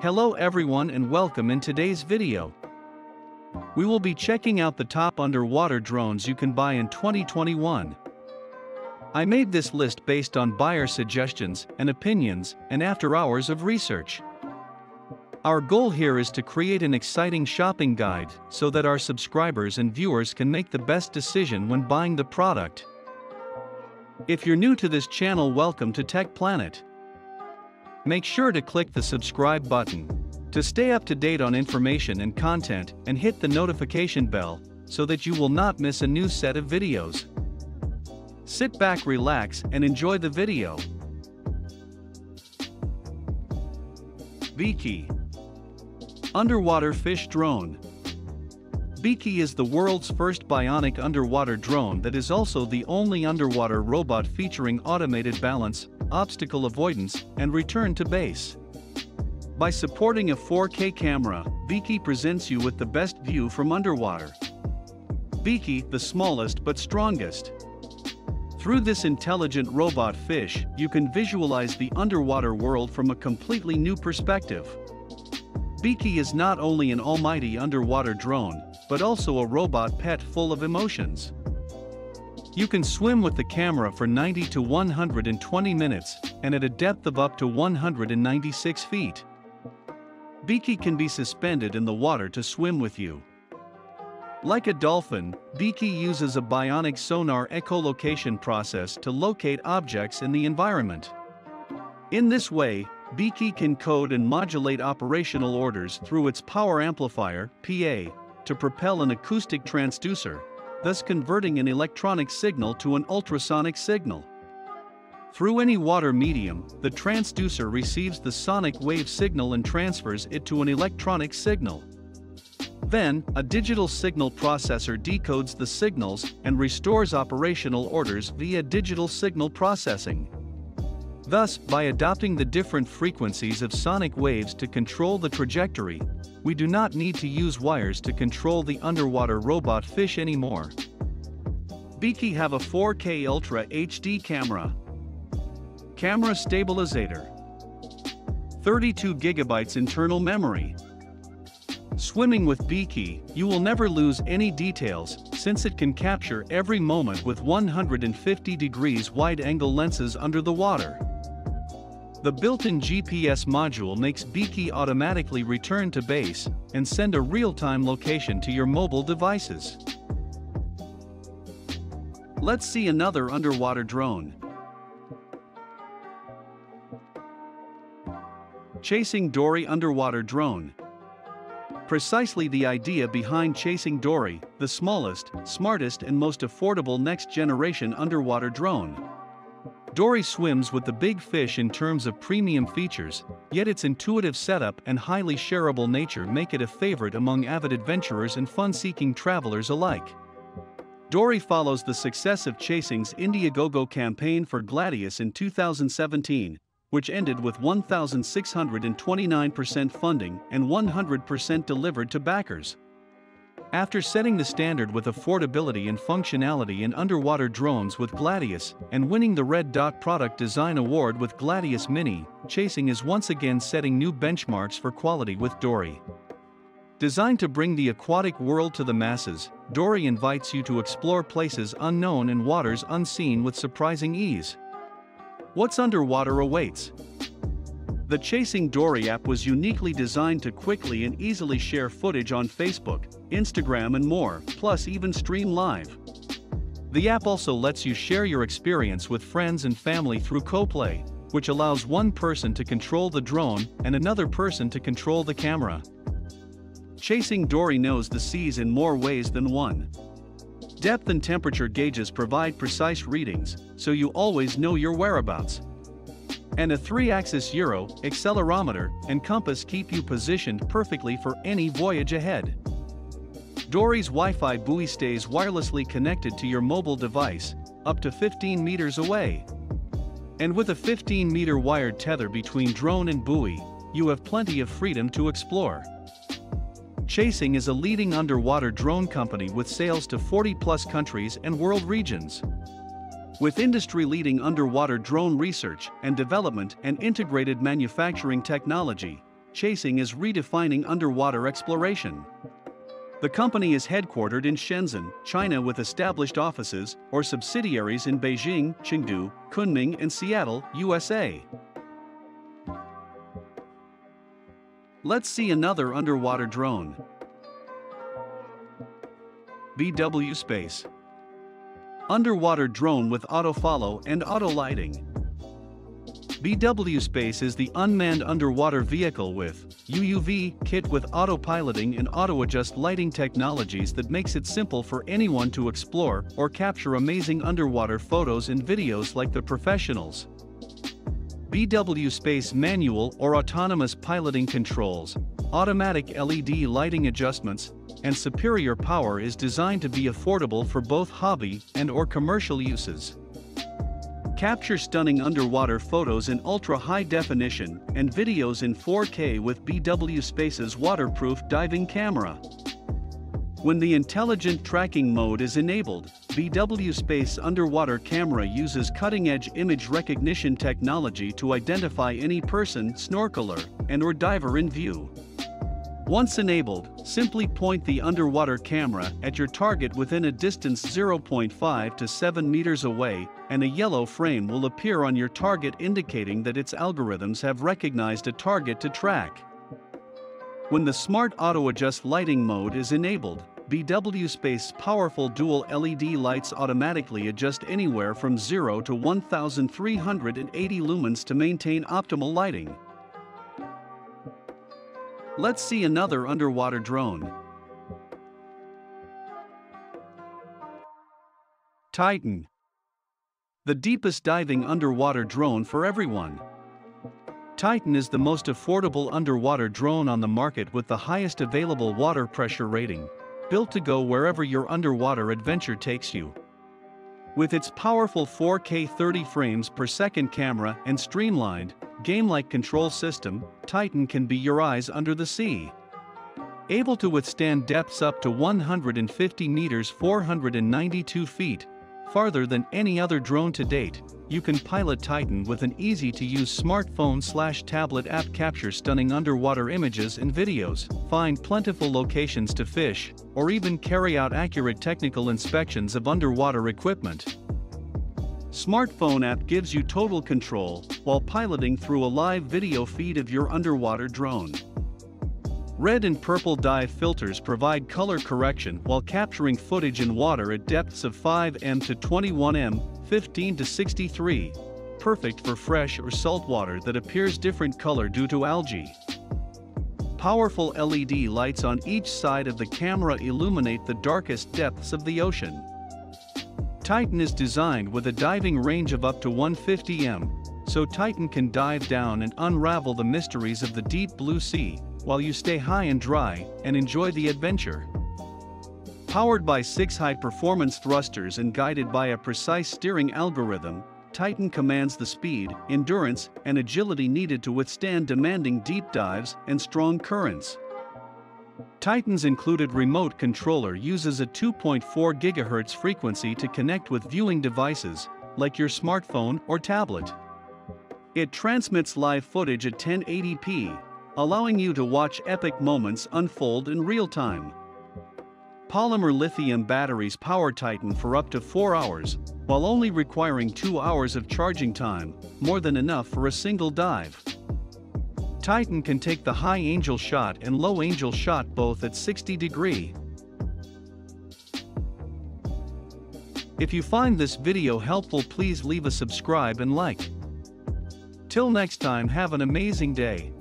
Hello everyone and welcome in today's video. We will be checking out the top underwater drones you can buy in 2021. I made this list based on buyer suggestions and opinions and after hours of research. Our goal here is to create an exciting shopping guide so that our subscribers and viewers can make the best decision when buying the product. If you're new to this channel welcome to Tech Planet. Make sure to click the subscribe button to stay up to date on information and content and hit the notification bell so that you will not miss a new set of videos. Sit back relax and enjoy the video. BIKI Underwater Fish Drone BIKI is the world's first bionic underwater drone that is also the only underwater robot featuring automated balance, obstacle avoidance, and return to base. By supporting a 4K camera, BIKI presents you with the best view from underwater. BIKI, the smallest but strongest. Through this intelligent robot fish, you can visualize the underwater world from a completely new perspective. BIKI is not only an almighty underwater drone, but also a robot pet full of emotions. You can swim with the camera for 90 to 120 minutes, and at a depth of up to 196 feet. BIKI can be suspended in the water to swim with you. Like a dolphin, BIKI uses a bionic sonar echolocation process to locate objects in the environment. In this way, BIKI can code and modulate operational orders through its power amplifier, PA, to propel an acoustic transducer, thus converting an electronic signal to an ultrasonic signal. Through any water medium, the transducer receives the sonic wave signal and transfers it to an electronic signal. Then, a digital signal processor decodes the signals and restores operational orders via digital signal processing. Thus, by adopting the different frequencies of sonic waves to control the trajectory, we do not need to use wires to control the underwater robot fish anymore. BIKI have a 4K Ultra HD camera. Camera stabilizer. 32 gigabytes internal memory. Swimming with BIKI, you will never lose any details, since it can capture every moment with 150 degrees wide-angle lenses under the water. The built-in GPS module makes BIKI automatically return to base and send a real-time location to your mobile devices. Let's see another underwater drone. Chasing Dory Underwater Drone Precisely the idea behind Chasing Dory, the smallest, smartest and most affordable next-generation underwater drone. Dory swims with the big fish in terms of premium features, yet its intuitive setup and highly shareable nature make it a favorite among avid adventurers and fun-seeking travelers alike. Dory follows the success of Chasing's Indiegogo campaign for Gladius in 2017, which ended with 1,629% funding and 100% delivered to backers. After setting the standard with affordability and functionality in underwater drones with Gladius and winning the Red Dot Product Design Award with Gladius Mini, Chasing is once again setting new benchmarks for quality with Dory. Designed to bring the aquatic world to the masses, Dory invites you to explore places unknown and waters unseen with surprising ease. What's underwater awaits. The Chasing Dory app was uniquely designed to quickly and easily share footage on Facebook, Instagram and more, plus even stream live. The app also lets you share your experience with friends and family through CoPlay, which allows one person to control the drone and another person to control the camera. Chasing Dory knows the seas in more ways than one. Depth and temperature gauges provide precise readings, so you always know your whereabouts and a 3-axis gyro, accelerometer, and compass keep you positioned perfectly for any voyage ahead. Dory's Wi-Fi buoy stays wirelessly connected to your mobile device, up to 15 meters away. And with a 15-meter wired tether between drone and buoy, you have plenty of freedom to explore. Chasing is a leading underwater drone company with sales to 40-plus countries and world regions. With industry-leading underwater drone research and development and integrated manufacturing technology, Chasing is redefining underwater exploration. The company is headquartered in Shenzhen, China with established offices or subsidiaries in Beijing, Chengdu, Kunming and Seattle, USA. Let's see another underwater drone. BW Space Underwater drone with auto follow and auto lighting. BW Space is the unmanned underwater vehicle with UUV kit with auto-piloting and auto-adjust lighting technologies that makes it simple for anyone to explore or capture amazing underwater photos and videos like the professionals. BW Space manual or autonomous piloting controls, automatic LED lighting adjustments, and superior power is designed to be affordable for both hobby and or commercial uses. Capture stunning underwater photos in ultra-high definition and videos in 4K with BW Space's waterproof diving camera. When the intelligent tracking mode is enabled, BW Space underwater camera uses cutting-edge image recognition technology to identify any person, snorkeler, and or diver in view. Once enabled, simply point the underwater camera at your target within a distance 0.5 to 7 meters away, and a yellow frame will appear on your target indicating that its algorithms have recognized a target to track. When the Smart Auto Adjust lighting mode is enabled, BW Space powerful dual LED lights automatically adjust anywhere from 0 to 1380 lumens to maintain optimal lighting. Let's see another underwater drone. Titan. The deepest diving underwater drone for everyone. Titan is the most affordable underwater drone on the market with the highest available water pressure rating, built to go wherever your underwater adventure takes you. With its powerful 4K 30 frames per second camera and streamlined, game-like control system, Titan can be your eyes under the sea. Able to withstand depths up to 150 meters 492 feet, farther than any other drone to date, you can pilot Titan with an easy-to-use smartphone slash tablet app capture stunning underwater images and videos, find plentiful locations to fish, or even carry out accurate technical inspections of underwater equipment. Smartphone app gives you total control while piloting through a live video feed of your underwater drone. Red and purple dive filters provide color correction while capturing footage in water at depths of 5m to 21m, 15 to 63, perfect for fresh or salt water that appears different color due to algae. Powerful LED lights on each side of the camera illuminate the darkest depths of the ocean. Titan is designed with a diving range of up to 150 m, so Titan can dive down and unravel the mysteries of the deep blue sea, while you stay high and dry and enjoy the adventure. Powered by six high-performance thrusters and guided by a precise steering algorithm, Titan commands the speed, endurance, and agility needed to withstand demanding deep dives and strong currents. Titan's included remote controller uses a 2.4 GHz frequency to connect with viewing devices, like your smartphone or tablet. It transmits live footage at 1080p, allowing you to watch epic moments unfold in real time. Polymer lithium batteries power Titan for up to 4 hours, while only requiring 2 hours of charging time, more than enough for a single dive. Titan can take the high angel shot and low angel shot both at 60 degree. If you find this video helpful please leave a subscribe and like. Till next time have an amazing day.